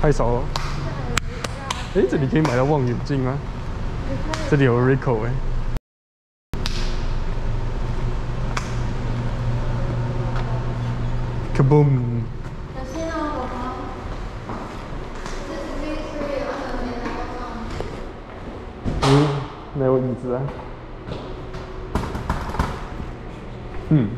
太少了。哎，这里可以买到望远镜吗？这里有 Rico 哎。Kaboom！嗯，没有椅子啊。嗯。